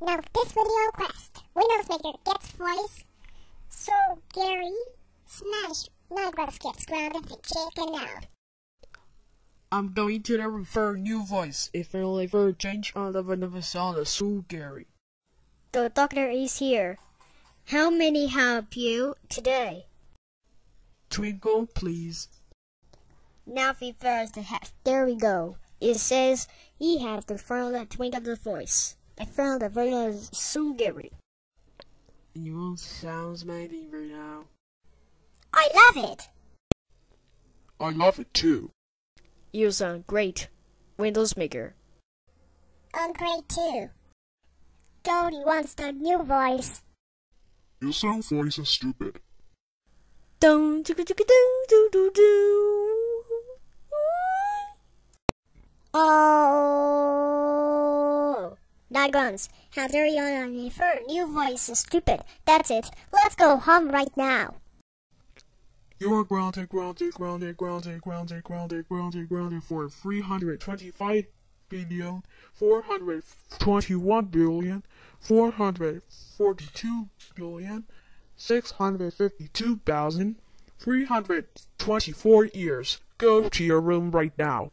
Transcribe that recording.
Now this video quest, WindowsMaker gets voice, so Gary smash Lynn Grantz gets grounded and shaken out. I'm going to refer new voice if I ever change on the Venezuela so Gary. The doctor is here. How many help you today? Twinkle, please. Now we first have. There we go. It says he has to find the twinkle the voice. I found the voice so Gary. You sounds amazing right now. I love it! I love it too. You sound great, WindowsMaker. I'm great too. Goldie wants the new voice. Your sound voice is stupid. Dun, do, do, do, do, do, do. Oh. Diagrams. How dare you refer new voice is stupid. That's it. Let's go home right now. You are grounded, grounded, grounded, grounded, grounded, grounded, grounded, grounded for 325 billion, 421 billion, 442 billion, 652,000, 324 years. Go to your room right now.